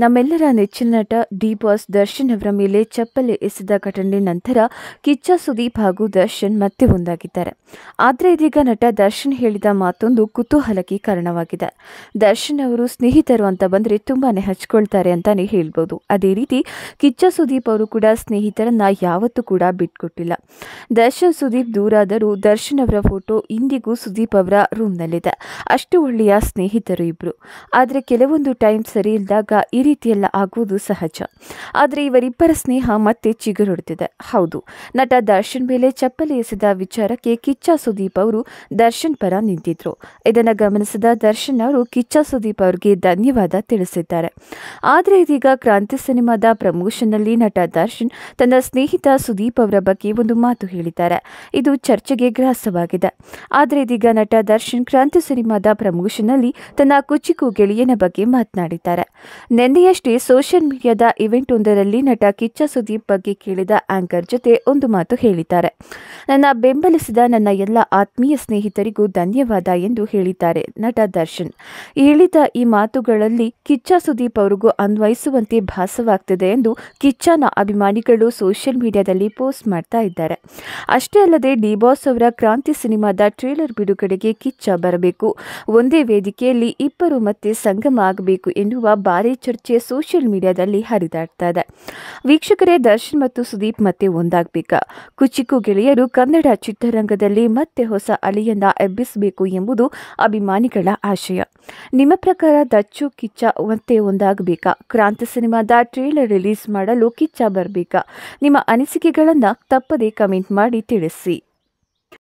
ನಮ್ಮೆಲ್ಲರ ನೆಚ್ಚಿನ ನಟ ಡಿ ಬಾಸ್ ದರ್ಶನ್ ಅವರ ಮೇಲೆ ಚಪ್ಪಲಿ ಎಸೆದ ಘಟನೆ ನಂತರ ಕಿಚ್ಚ ಸುದೀಪ್ ಹಾಗೂ ದರ್ಶನ್ ಮತ್ತೆ ಒಂದಾಗಿದ್ದಾರೆ. ಆದರೆ ಇದೀಗ ನಟ ದರ್ಶನ್ ಹೇಳಿದ ಮಾತೊಂದು ಕುತೂಹಲಕ್ಕೆ ಕಾರಣವಾಗಿದೆ. ದರ್ಶನ್ ಅವರು ಸ್ನೇಹಿತರು ಅಂತ ಬಂದರೆ ತುಂಬಾನೇ ಹಚ್ಕೊಳ್ತಾರೆ ಅಂತಾನೆ ಹೇಳ್ಬೋದು. ಅದೇ ರೀತಿ ಕಿಚ್ಚ ಸುದೀಪ್ ಅವರು ಕೂಡ ಸ್ನೇಹಿತರನ್ನ ಯಾವತ್ತೂ ಕೂಡ ಬಿಟ್ಕೊಟ್ಟಿಲ್ಲ. ದರ್ಶನ್ ಸುದೀಪ್ ದೂರಾದರೂ ದರ್ಶನ್ ಅವರ ಫೋಟೋ ಇಂದಿಗೂ ಸುದೀಪ್ ಅವರ ರೂಮ್ನಲ್ಲಿದೆ. ಅಷ್ಟು ಒಳ್ಳೆಯ ಸ್ನೇಹಿತರು ಇಬ್ಬರು ಆದರೆ ಕೆಲವೊಂದು ಟೈಮ್ ಸರಿ ಇಲ್ಲದಾಗ ರೀತಿಯೆಲ್ಲ ಆಗುವುದು ಸಹಜ. ಆದರೆ ಇವರಿಬ್ಬರ ಸ್ನೇಹ ಮತ್ತೆ ಚಿಗುರೊಡ್ತಿದೆ ಹೌದು, ನಟ ದರ್ಶನ್ ಮೇಲೆ ಚಪ್ಪಲಿ ಎಸೆದ ವಿಚಾರಕ್ಕೆ ಕಿಚ್ಚ ಸುದೀಪ್ ಅವರು ದರ್ಶನ್ ಪರ ನಿಂತಿದ್ರು. ಇದನ್ನು ಗಮನಿಸಿದ ದರ್ಶನ್ ಅವರು ಕಿಚ್ಚ ಸುದೀಪ್ ಅವರಿಗೆ ಧನ್ಯವಾದ ತಿಳಿಸಿದ್ದಾರೆ. ಆದರೆ ಇದೀಗ ಕ್ರಾಂತಿ ಸಿನಿಮಾದ ಪ್ರಮೋಷನ್ನಲ್ಲಿ ನಟ ದರ್ಶನ್ ತನ್ನ ಸ್ನೇಹಿತ ಸುದೀಪ್ ಅವರ ಬಗ್ಗೆ ಒಂದು ಮಾತು ಹೇಳಿದ್ದಾರೆ. ಇದು ಚರ್ಚೆಗೆ ಗ್ರಾಸವಾಗಿದೆ. ಆದರೆ ಇದೀಗ ನಟ ದರ್ಶನ್ ಕ್ರಾಂತಿ ಸಿನಿಮಾದ ಪ್ರಮೋಷನ್ನಲ್ಲಿ ತನ್ನ ಕುಚಿಕು ಗೆಳೆಯನ ಬಗ್ಗೆ ಮಾತನಾಡಿದ್ದಾರೆ. ನಿನ್ನೆಯಷ್ಟೇ ಸೋಷಿಯಲ್ ಮೀಡಿಯಾದ ಇವೆಂಟ್ ಒಂದರಲ್ಲಿ ನಟ ಕಿಚ್ಚ ಸುದೀಪ್ ಬಗ್ಗೆ ಕೇಳಿದ ಆಂಕರ್ ಜೊತೆ ಒಂದು ಮಾತು ಹೇಳಿದ್ದಾರೆ. ನನ್ನ ಬೆಂಬಲಿಸಿದ ನನ್ನ ಎಲ್ಲ ಆತ್ಮೀಯ ಸ್ನೇಹಿತರಿಗೂ ಧನ್ಯವಾದ ಎಂದು ಹೇಳಿದ್ದಾರೆ ನಟ ದರ್ಶನ್. ಹೇಳಿದ ಈ ಮಾತುಗಳಲ್ಲಿ ಕಿಚ್ಚ ಸುದೀಪ್ ಅವರಿಗೂ ಅನ್ವಯಿಸುವಂತೆ ಭಾಸವಾಗ್ತಿದೆ ಎಂದು ಕಿಚ್ಚನ ಅಭಿಮಾನಿಗಳು ಸೋಷಿಯಲ್ ಮೀಡಿಯಾದಲ್ಲಿ ಪೋಸ್ಟ್ ಮಾಡ್ತಾ ಇದ್ದಾರೆ. ಅಷ್ಟೇ ಅಲ್ಲದೆ ಡಿ ಬಾಸ್ ಅವರ ಕ್ರಾಂತಿ ಸಿನಿಮಾದ ಟ್ರೇಲರ್ ಬಿಡುಗಡೆಗೆ ಕಿಚ್ಚ ಬರಬೇಕು. ಒಂದೇ ವೇದಿಕೆಯಲ್ಲಿ ಇಬ್ಬರು ಮತ್ತೆ ಸಂಗಮ ಆಗಬೇಕು ಎನ್ನುವ ಭಾರಿ ಚರ್ಚೆ ಸೋಷಿಯಲ್ ಮೀಡಿಯಾದಲ್ಲಿ ಹರಿದಾಡ್ತಾ ಇದೆ ವೀಕ್ಷಕರೇ, ದರ್ಶನ್ ಮತ್ತು ಸುದೀಪ್ ಮತ್ತೆ ಒಂದಾಗಬೇಕಾ. ಕುಚಿಕು ಗೆಳೆಯರು ಕನ್ನಡ ಚಿತ್ರರಂಗದಲ್ಲಿ ಮತ್ತೆ ಹೊಸ ಅಲೆಯನ್ನ ಎಬ್ಬಿಸಬೇಕು ಎಂಬುದು ಅಭಿಮಾನಿಗಳ ಆಶಯ. ನಿಮ್ಮ ಪ್ರಕಾರ ದಚ್ಚು, ಕಿಚ್ಚ ಮತ್ತೆ ಒಂದಾಗಬೇಕಾ? ಕ್ರಾಂತಿ ಸಿನಿಮಾದ ಟ್ರೇಲರ್ ರಿಲೀಸ್ ಮಾಡಲು ಕಿಚ್ಚ ಬರಬೇಕಾ? ನಿಮ್ಮ ಅನಿಸಿಕೆಗಳನ್ನು ತಪ್ಪದೇ ಕಮೆಂಟ್ ಮಾಡಿ ತಿಳಿಸಿ.